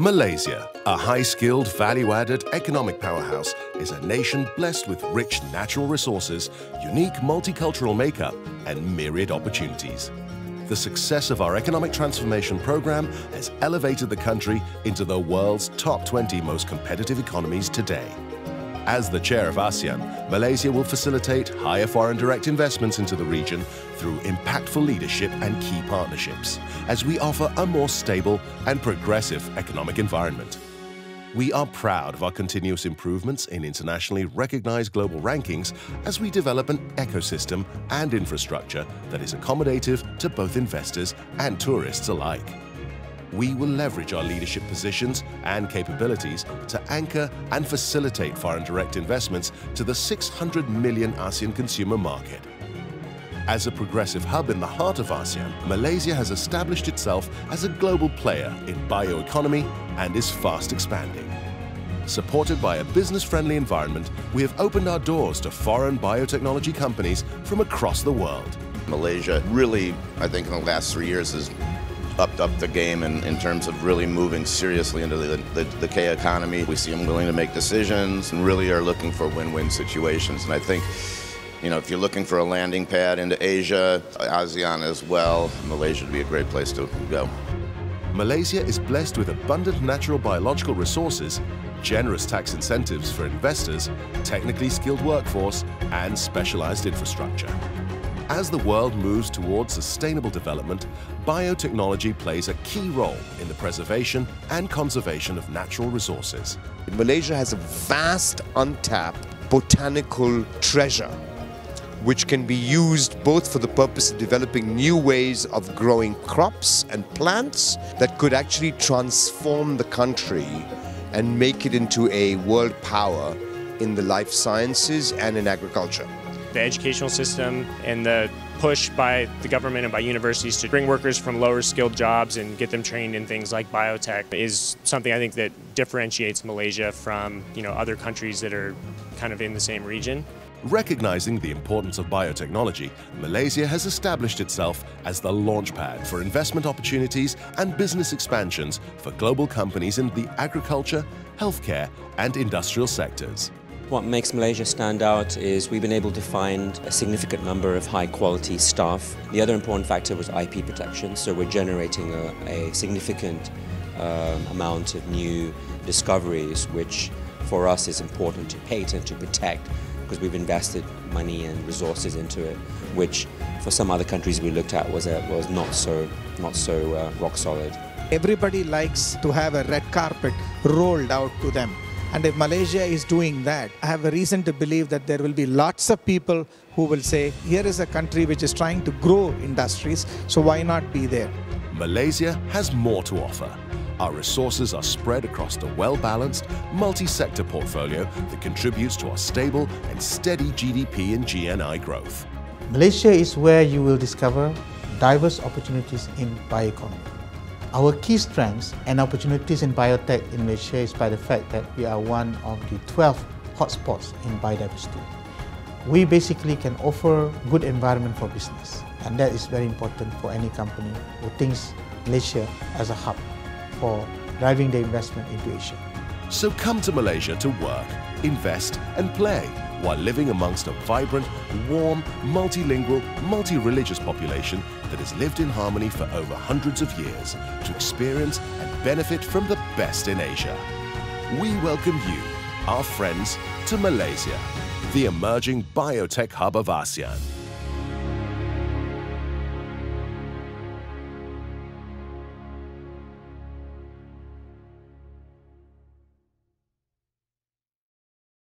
Malaysia, a high-skilled, value-added economic powerhouse, is a nation blessed with rich natural resources, unique multicultural makeup, and myriad opportunities. The success of our economic transformation program has elevated the country into the world's top 20 most competitive economies today. As the chair of ASEAN, Malaysia will facilitate higher foreign direct investments into the region through impactful leadership and key partnerships, as we offer a more stable and progressive economic environment. We are proud of our continuous improvements in internationally recognized global rankings as we develop an ecosystem and infrastructure that is accommodative to both investors and tourists alike we will leverage our leadership positions and capabilities to anchor and facilitate foreign direct investments to the 600 million ASEAN consumer market. As a progressive hub in the heart of ASEAN, Malaysia has established itself as a global player in bioeconomy and is fast expanding. Supported by a business-friendly environment, we have opened our doors to foreign biotechnology companies from across the world. Malaysia really, I think in the last three years, has upped up the game in, in terms of really moving seriously into the, the, the K economy. We see them willing to make decisions and really are looking for win-win situations. And I think, you know, if you're looking for a landing pad into Asia, ASEAN as well, Malaysia would be a great place to go. Malaysia is blessed with abundant natural biological resources, generous tax incentives for investors, technically skilled workforce, and specialized infrastructure. As the world moves towards sustainable development, biotechnology plays a key role in the preservation and conservation of natural resources. Malaysia has a vast untapped botanical treasure which can be used both for the purpose of developing new ways of growing crops and plants that could actually transform the country and make it into a world power in the life sciences and in agriculture the educational system and the push by the government and by universities to bring workers from lower skilled jobs and get them trained in things like biotech is something I think that differentiates Malaysia from you know other countries that are kind of in the same region. Recognizing the importance of biotechnology, Malaysia has established itself as the launchpad for investment opportunities and business expansions for global companies in the agriculture, healthcare and industrial sectors. What makes Malaysia stand out is we've been able to find a significant number of high quality staff. The other important factor was IP protection, so we're generating a, a significant um, amount of new discoveries, which for us is important to patent, to protect, because we've invested money and resources into it, which for some other countries we looked at was, a, was not so, not so uh, rock solid. Everybody likes to have a red carpet rolled out to them. And if Malaysia is doing that, I have a reason to believe that there will be lots of people who will say, here is a country which is trying to grow industries, so why not be there? Malaysia has more to offer. Our resources are spread across a well-balanced, multi-sector portfolio that contributes to our stable and steady GDP and GNI growth. Malaysia is where you will discover diverse opportunities in bioeconomy. Our key strengths and opportunities in biotech in Malaysia is by the fact that we are one of the 12 hotspots in biodiversity. We basically can offer good environment for business and that is very important for any company who thinks Malaysia as a hub for driving the investment into Asia. So come to Malaysia to work, invest and play while living amongst a vibrant, warm, multilingual, multi-religious population that has lived in harmony for over hundreds of years to experience and benefit from the best in Asia. We welcome you, our friends, to Malaysia, the emerging biotech hub of ASEAN.